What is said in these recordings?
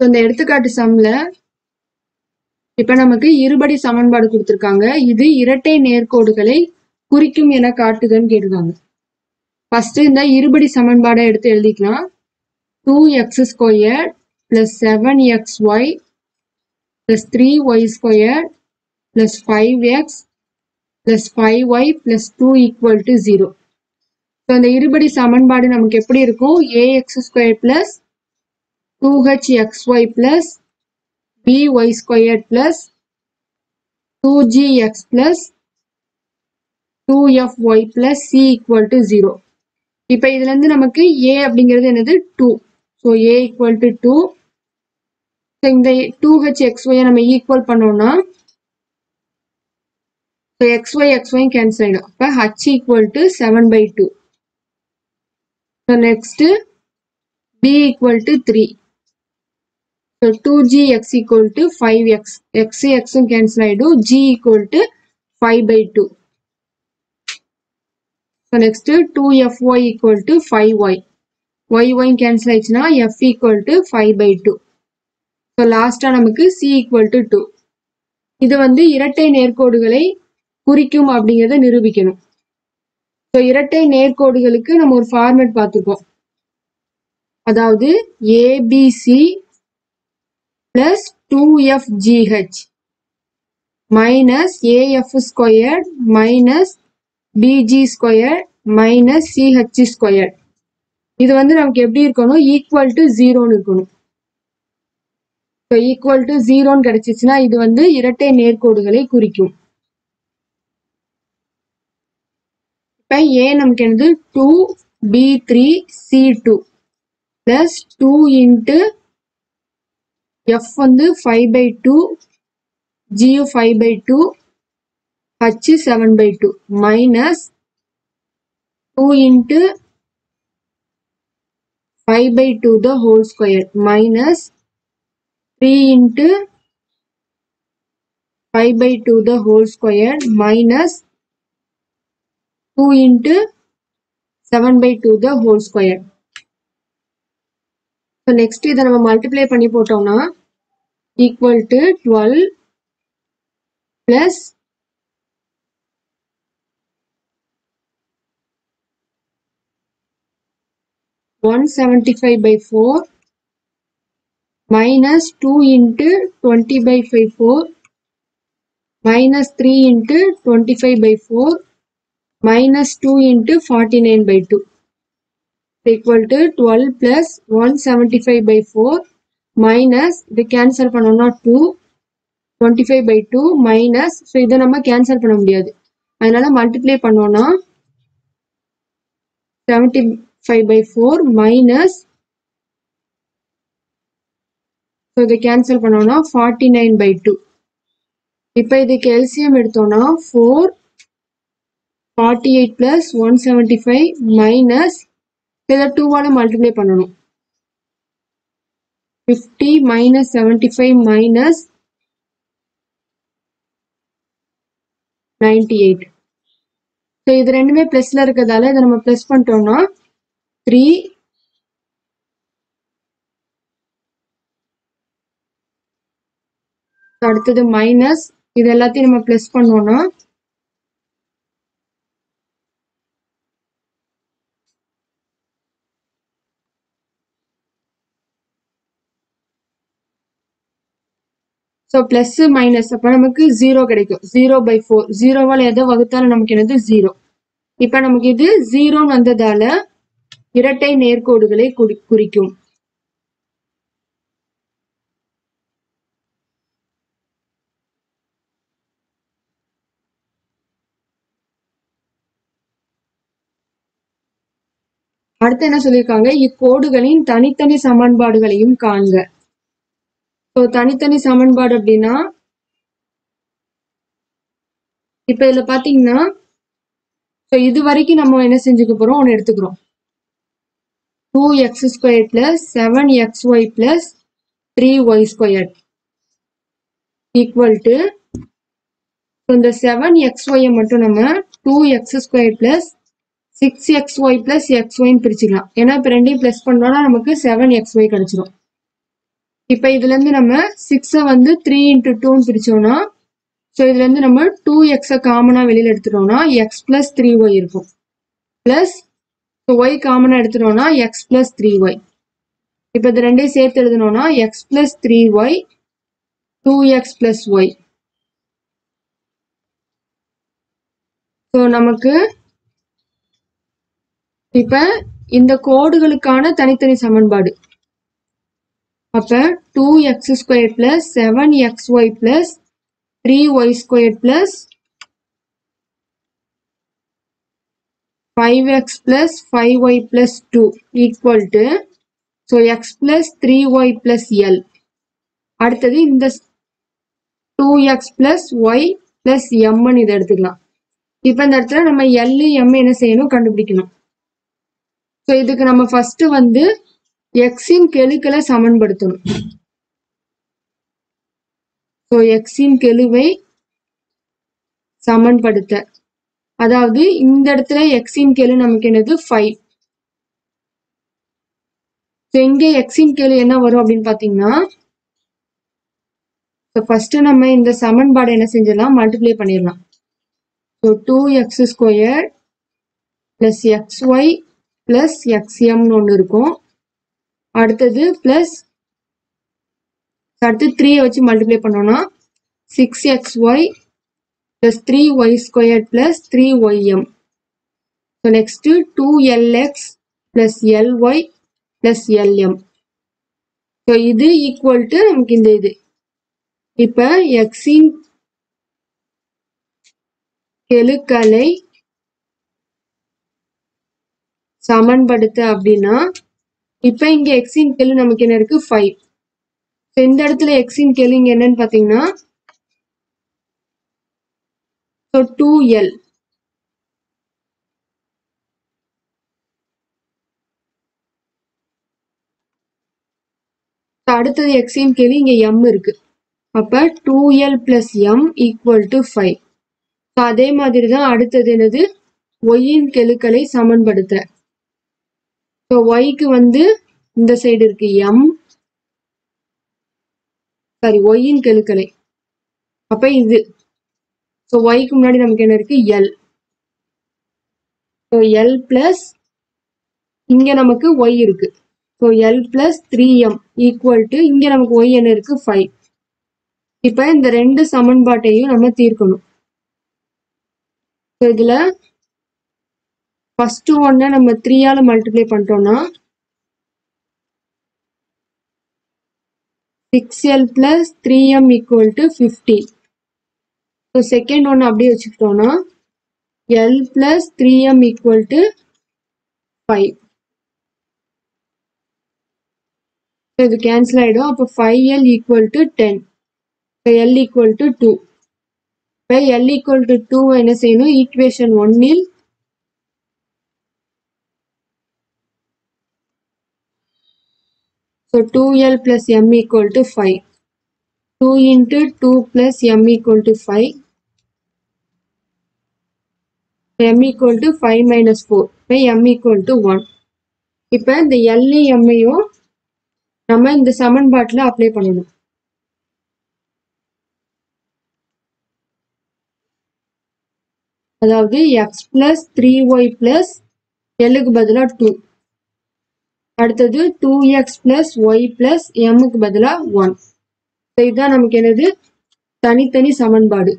So இந்த எடுத்துக்காட்டு சம்ல இப்ப நமக்கு இருபடி சமன்பாடு கொடுத்துருக்காங்க. இது இரட்டை நேர்கோடுகளை குறிக்கும் என காட்டுதுன்னு கேட்டிருக்காங்க. ஃபர்ஸ்ட் இந்த இருபடி சமன்பாடை எடுத்து எழுதிக்கலாம். Two x square plus seven x y plus three y square plus five x plus five y plus two equal to zero so இந்த இருபடி சமன்பாடு நமக்கு எப்படி இருக்கும்? A x square plus 2hxy plus by squared plus 2gx plus 2fy plus c equal to 0. இப்போ இதுல நமக்கு a அப்படிங்கிறது என்னது 2. So a equal to 2. So இந்த 2hxy நம்ம ஈக்குவல் பண்ணோம்னா ஸோ xy xy கேன்சல் ஆயிடும் அப்போ h equal to 7 by 2. So next b equal to 3. So 2gx equal to 5x. x x cancel ஆயிடும் g equal to 5 by 2. So next 2fy equal to 5y. y y cancel ஆயிடுச்சுன்னா f equal to 5 by 2. So last நமக்கு c equal to 2. இது வந்து இரட்டை நேர்கோடுகளை குறிக்கும் அப்படிங்கிறத நிரூபிக்கணும். So இரட்டை நேர்கோடுகளுக்கு நம்ம ஒரு ஃபார்மேட் பார்த்துருக்கோம் அதாவது a b c plus 2fgh minus af squared minus bg squared minus ch squared. இது வந்து நமக்கு எப்படி இருக்கணும்? ஈக்குவல் டு ஜீரோன்னு இருக்கணும். ஸோ ஈக்குவல் டு ஜீரோன்னு கிடைச்சிச்சுன்னா இது வந்து இரட்டை நேர்கோடுகளை குறிக்கும். இப்போ ஏ நமக்கு என்னது? Two b three c two plus two into f வந்து five by two g five by two h seven by two minus two into five by two the whole square minus three into five by two the whole square minus two into seven by two the whole square இப்போ next இதை நம்ம multiply பண்ணி போட்டோம்னா equal to twelve plus one seventy five by four minus two into twenty by five four minus three into twenty five by four minus two into forty nine by two equal to 12 plus 175 by 4 minus இது cancel பண்ணோம்னா 2 25 by 2 minus so இதை நம்ம cancel பண்ண முடியாது. அதனால multiply பண்ணோம்னா 75 by 4 minus so இதை cancel பண்ணோம்னா 49 by 2 இப்போ இதுக்கு எல்சிஎம் எடுத்தோம்னா 4 48 plus 175 minus இதை டூவால மல்டிப்ளை பண்ணணும். Fifty minus seventy five minus ninety eight so இது ரெண்டுமே ப்ளஸ்ல இருக்கிறதால இதை நம்ம ப்ளஸ் பண்ணிட்டோம்னா த்ரீ அடுத்தது மைனஸ் இது எல்லாத்தையும் நம்ம ப்ளஸ் பண்ணோம்னா ஸோ ப்ளஸ் மைனஸ் அப்போ நமக்கு ஜீரோ கிடைக்கும். ஜீரோ பை ஃபோர் ஜீரோவால் எதை வகுத்தாலும் நமக்கு என்னது? ஜீரோ இப்போ நமக்கு இது ஜீரோன்னு வந்ததால இரட்டை நேர்கோடுகளை குறி குறிக்கும். அடுத்து என்ன சொல்லியிருக்காங்க? இக்கோடுகளின் தனித்தனி சமன்பாடுகளையும் காண்க. ஸோ தனித்தனி சமன்பாடு அப்படின்னா இப்போ இதில் பார்த்தீங்கன்னா ஸோ இது வரைக்கும் நம்ம என்ன செஞ்சுக்க போகிறோம் ஒன்று எடுத்துக்கிறோம். Two x square plus seven x y plus three y square equal to இந்த செவன் எக்ஸ் ஒய்யை மட்டும் நம்ம two x square plus six x y plus x ஒய்ன்னு பிரிச்சுக்கலாம். ஏன்னா இப்போ ரெண்டையும் பிளஸ் பண்ணோம்னா நமக்கு செவன் எக்ஸ் ஒய் கிடச்சிரும். இப்போ இதுல இருந்து நம்ம சிக்ஸை வந்து த்ரீ இன்டூ டூன்னு பிரிச்சோம்னா ஸோ இதுல இருந்து நம்ம டூ எக்ஸை காமனா வெளியில எடுத்துட்டோம்னா எக்ஸ் பிளஸ் த்ரீ ஒய் இருக்கும். பிளஸ் ஒய் காமனா எடுத்துட்டோம்னா எக்ஸ் பிளஸ் த்ரீ ஒய் இப்போ இது ரெண்டையும் சேர்த்து எழுதணும்னா x plus three y two x plus y so நமக்கு இப்ப இந்த கோடுகளுக்கான தனித்தனி சமன்பாடு. அப்போ two x square plus seven x y plus three y square plus five x plus five y plus two equal to so x plus three y plus l அடுத்தது இந்த two x plus y plus எம்னு இதை எடுத்துக்கலாம். இப்போ இந்த இடத்துல நம்ம L M என்ன செய்யணும்? கண்டுபிடிக்கணும். ஸோ இதுக்கு நம்ம ஃபஸ்ட்டு வந்து எக்ஸின் கெழுக்களை சமன்படுத்தணும். ஸோ எக்ஸின் கெழுவை சமன்படுத்த. அதாவது இந்த இடத்துல எக்ஸின் கெழு நமக்கு என்னது? ஃபைவ் ஸோ இங்கே எக்ஸின் கெழு என்ன வரும் அப்படின்னு பார்த்தீங்கன்னா ஸோ ஃபர்ஸ்ட் நம்ம இந்த சமன்பாடு என்ன செஞ்சிடலாம்? மல்டிப்ளை பண்ணிடலாம். So two x square plus x y plus எக்ஸ்எம்னு ஒன்று இருக்கும். அடுத்தது பிளஸ் அடுத்து த்ரீயை வச்சு மல்டிப்ளை பண்ணோம்னா six x y plus three y square plus three y m so next two l x plus l y plus l m so இது equal to நமக்கு இந்த இது. இப்போ எக்ஸின் கெழுக்களை சமன்படுத்த அப்படின்னா இப்ப இங்க எக்ஸின் கேள்வி நமக்கு என்ன இருக்கு? ஃபைவ் இந்த இடத்துல எக்ஸின் கேள்வி இங்க என்னன்னு பாத்தீங்கன்னா டூ எல் அடுத்தது எக்ஸின் கேள்வி இங்க எம் இருக்கு. அப்ப two l plus m equal to five அதே மாதிரி தான் அடுத்தது என்னது? ஒய்யின் கெழுக்களை சமன்படுத்துறேன் ஸோ ஒய்க்கு வந்து இந்த சைடு இருக்கு எம் சாரி ஒய்யின் கெழுக்களை. அப்ப இது ஸோ ஒய்க்கு முன்னாடி நமக்கு என்ன இருக்கு? எல் ஸோ எல் பிளஸ் இங்க நமக்கு ஒய் இருக்கு. So l plus three m equal to இங்க நமக்கு ஒய் என்ன இருக்கு? ஃபைவ் இப்ப இந்த ரெண்டு சமன்பாட்டையும் நம்ம தீர்க்கணும். ஸோ இதுல ஃபர்ஸ்ட் ஒன்னை நம்ம த்ரீயால மல்டிப்ளை பண்ணிட்டோம்னா six l plus three m equal to fifty so second ஒன்று அப்படியே வச்சுக்கிட்டோம்னா l plus three m equal to five இது கேன்சல் ஆகிடும் அப்போ five l equal to ten இப்போ எல் ஈக்குவல் டு டூ இப்போ எல் ஈக்குவல் டு டூ என்ன செய்யணும்? ஈக்குவேஷன் ஒன்னில் So 2L plus M equal to 5. 2 into 2 plus M equal to 5. M equal to 5 minus 4. by M equal to 1. இப்போ இந்த L எம்மையும் நம்ம இந்த சமன்பாட்டில் அப்ளை பண்ணணும் அதாவது x plus three y plus எல்லுக்கு பதிலாக டூ அடுத்தது two x plus y plus எம்முக்கு பதிலாக ஒன் இதுதான் நமக்கு என்னது? தனித்தனி சமன்பாடு.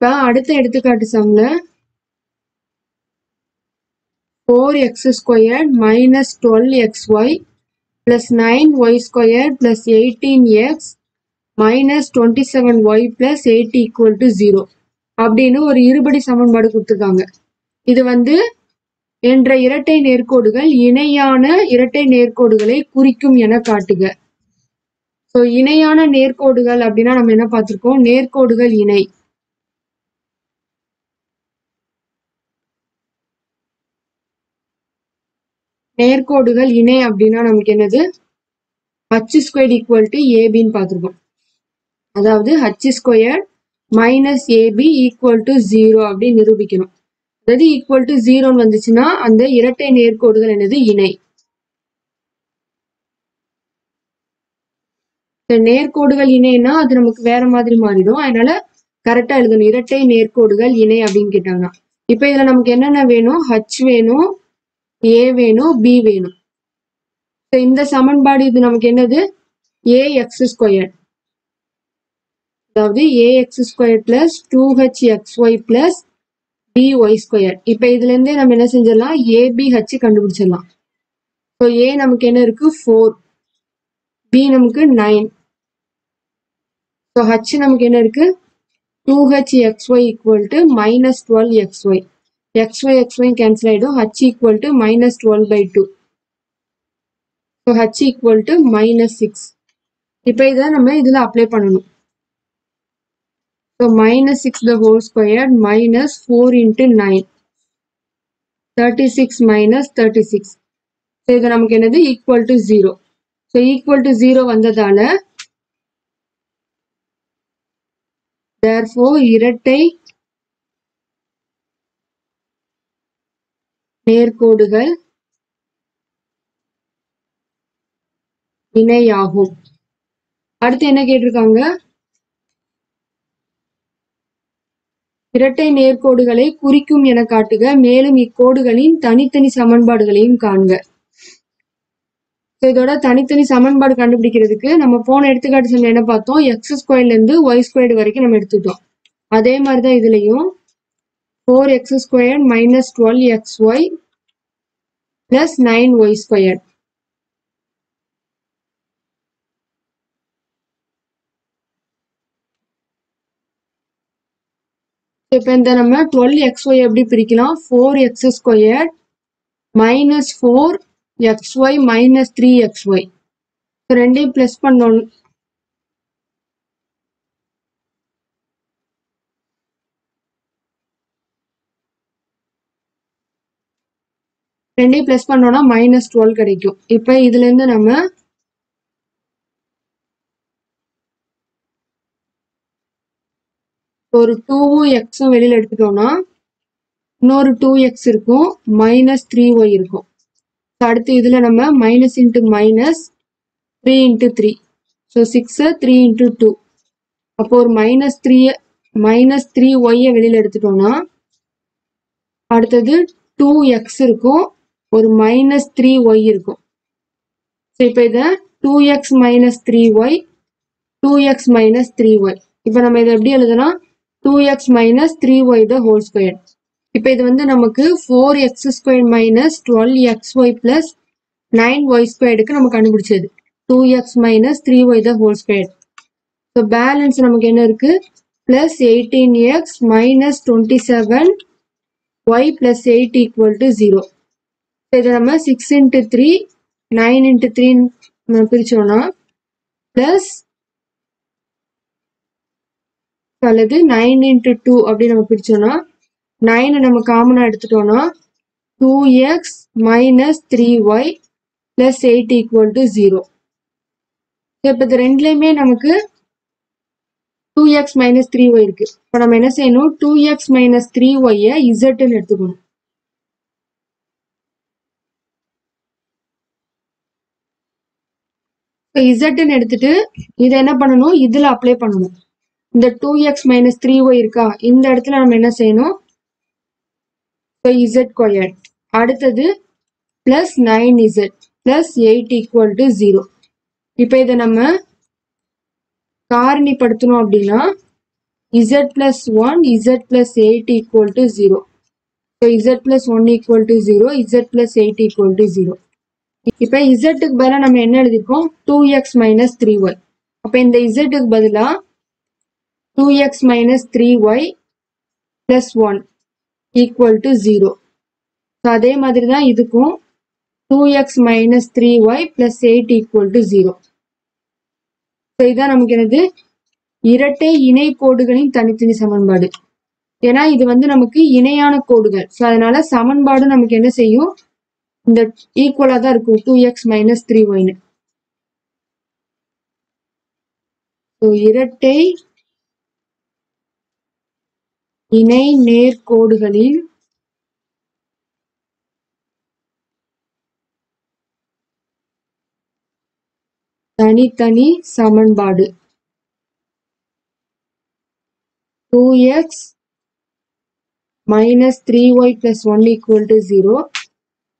இப்போ அடுத்த எடுத்துக்காட்டு சம்ல four x square minus twelve x y plus nine y square plus eighteen x minus twenty seven y plus eighty equal to zero அப்படின்னு ஒரு இருபடி சமன்பாடு கொடுத்துருக்காங்க. இது வந்து என்ற இரட்டை நேர்கோடுகள் இணையான இரட்டை நேர்கோடுகளை குறிக்கும் என காட்டுக. ஸோ இணையான நேர்கோடுகள் அப்படின்னா நம்ம என்ன பார்த்துருக்கோம்? நேர்கோடுகள் இணை. நேர்கோடுகள் இணை அப்படின்னா நமக்கு என்னது? ஹச் ஸ்கொயர் ஈக்குவல் டு ஏபின்னு பார்த்துருக்கோம். அதாவது h square minus a b equal to zero அப்படின்னு நிரூபிக்கணும். அதாவது ஈக்குவல் டு ஜீரோன்னு வந்துச்சுன்னா அந்த இரட்டை நேர்கோடுகள் என்னது? இணை. நேர்கோடுகள் இணைன்னா அது நமக்கு வேற மாதிரி மாறிடும். அதனால கரெக்டா எழுதணும். இரட்டை நேர்கோடுகள் இணை அப்படின்னு கேட்டாங்கன்னா. இப்ப இதுல நமக்கு என்னென்ன வேணும்? ஹச் வேணும். ஏ வேணும் பி வேணும். ஸோ இந்த சமன்பாடு இது நமக்கு என்னது? ஏ எக்ஸ் ஸ்கொயர் அதாவது a x square plus two h x y plus b y square இப்போ இதுல இருந்தே நம்ம என்ன செஞ்சிடலாம்? ஏபிஹெச் கண்டுபிடிச்சிடலாம். ஸோ ஏ நமக்கு என்ன இருக்கு? ஃபோர் பி நமக்கு நைன் ஸோ ஹச் நமக்கு என்ன இருக்கு? Two h x y equal to minus twelve x y x y x y cancel ஆகிடும் h equal to minus twelve by two so h equal to minus six இப்போ இதை நம்ம இதில் apply பண்ணணும். So minus six the whole square minus four into nine thirty six minus thirty six so இது நமக்கு என்னது? Equal to zero so equal to zero வந்ததால therefore இரட்டை நேர்கோடுகள் இணையாகும். அடுத்து என்ன கேட்டிருக்காங்க? இரட்டை நேர்கோடுகளை குறிக்கும் என காட்டுக. மேலும் இக்கோடுகளின் தனித்தனி சமன்பாடுகளையும் காண்க. இதோட தனித்தனி சமன்பாடு கண்டுபிடிக்கிறதுக்கு நம்ம போன எடுத்துக்காட்டு சொன்ன என்ன பார்த்தோம்? எக்ஸ் ஸ்கொயர்ல இருந்து ஒய் ஸ்கொயர்டு வரைக்கும் நம்ம எடுத்துட்டோம். அதே மாதிரிதான் இதுலயும் four x square minus twelve x y plus nine y square இப்போ இந்த நம்ம டுவெல் எக்ஸ் ஒய் எப்படி பிரிக்கலாம்? Four x square minus four x y minus three x y ரெண்டையும் ப்ளஸ் பண்ணோம் ரெண்டையும் ப்ளஸ் பண்ணோன்னா மைனஸ் டுவெல் கிடைக்கும். இப்போ இதுலேருந்து நம்ம ஒரு டூவும் எக்ஸும் வெளியில் எடுத்துட்டோம்னா இன்னொரு டூ எக்ஸ் இருக்கும் மைனஸ் த்ரீ ஒய் இருக்கும். அடுத்து இதில் நம்ம minus into minus three into three so six three into two அப்போ ஒரு மைனஸ் த்ரீயை மைனஸ் த்ரீ ஒய்யை வெளியில் எடுத்துட்டோம்னா அடுத்தது டூ எக்ஸ் இருக்கும் ஒரு மைனஸ் த்ரீ ஒய் இருக்கும். ஸோ இப்போ இதை two x minus three y two x minus three y இப்போ நம்ம இதை எப்படி எழுதுனா two x minus three y the whole square இப்போ இது வந்து நமக்கு four x square minus twelve x y plus nine y ஸ்கொயர்டுக்கு நம்ம கண்டுபிடிச்சது. Two x minus three y the whole square so balance நமக்கு என்ன இருக்கு? Plus eighteen x minus twenty seven y plus eight equal to zero இதை நம்ம six into three nine into த்ரீன்னு பிரிச்சோம்னா plus அல்லது நைன் இன்ட்டு டூ அப்படின்னு நம்ம பிரிச்சோம்னா நைனை நம்ம காமனாக எடுத்துட்டோம்னா two x minus three y plus eight equal to zero இப்போ இது ரெண்டுலேயுமே நமக்கு two x minus three y இருக்கு. இப்போ நம்ம என்ன செய்யணும்? டூ எக்ஸ் மைனஸ் த்ரீ ஒய்யை இசட்டுன்னு எடுத்துக்கணும். இப்போ இசட்னு எடுத்துட்டு இதை என்ன பண்ணணும்? இதில் அப்ளை பண்ணணும். இந்த two x minus three y இருக்கா? இந்த இடத்துல நம்ம என்ன செய்யணும்? இப்போ இசட் கொயர் அடுத்தது plus nine z plus eight equal to zero இப்போ இதை நம்ம காரணிப்படுத்தணும் அப்படின்னா z plus one z plus eight equal to zero so z plus one equal to zero z plus eight equal to zero இப்போ இசட்டுக்கு பதிலாக நம்ம என்ன எழுதிருக்கோம்? Two x minus three y அப்போ இந்த இசட்டுக்கு பதிலாக two x minus three y plus one equal to zero so அதே மாதிரி தான் இதுக்கும் two x minus three y plus eight equal to zero so இதுதான் நமக்கு என்னது? இரட்டை இணை கோடுகளின் தனித்தனி சமன்பாடு. ஏன்னா இது வந்து நமக்கு இணையான கோடுகள். ஸோ அதனால சமன்பாடு நமக்கு என்ன செய்யும்? இந்த ஈக்குவலா தான் இருக்கும். டூ எக்ஸ் மைனஸ் த்ரீ ஒய்னு இரட்டை இணை நேர்கோடுகளில் தனித்தனி சமன்பாடு. Two x minus three y plus one equal to zero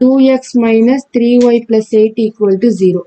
2x minus 3y plus 8 equal to 0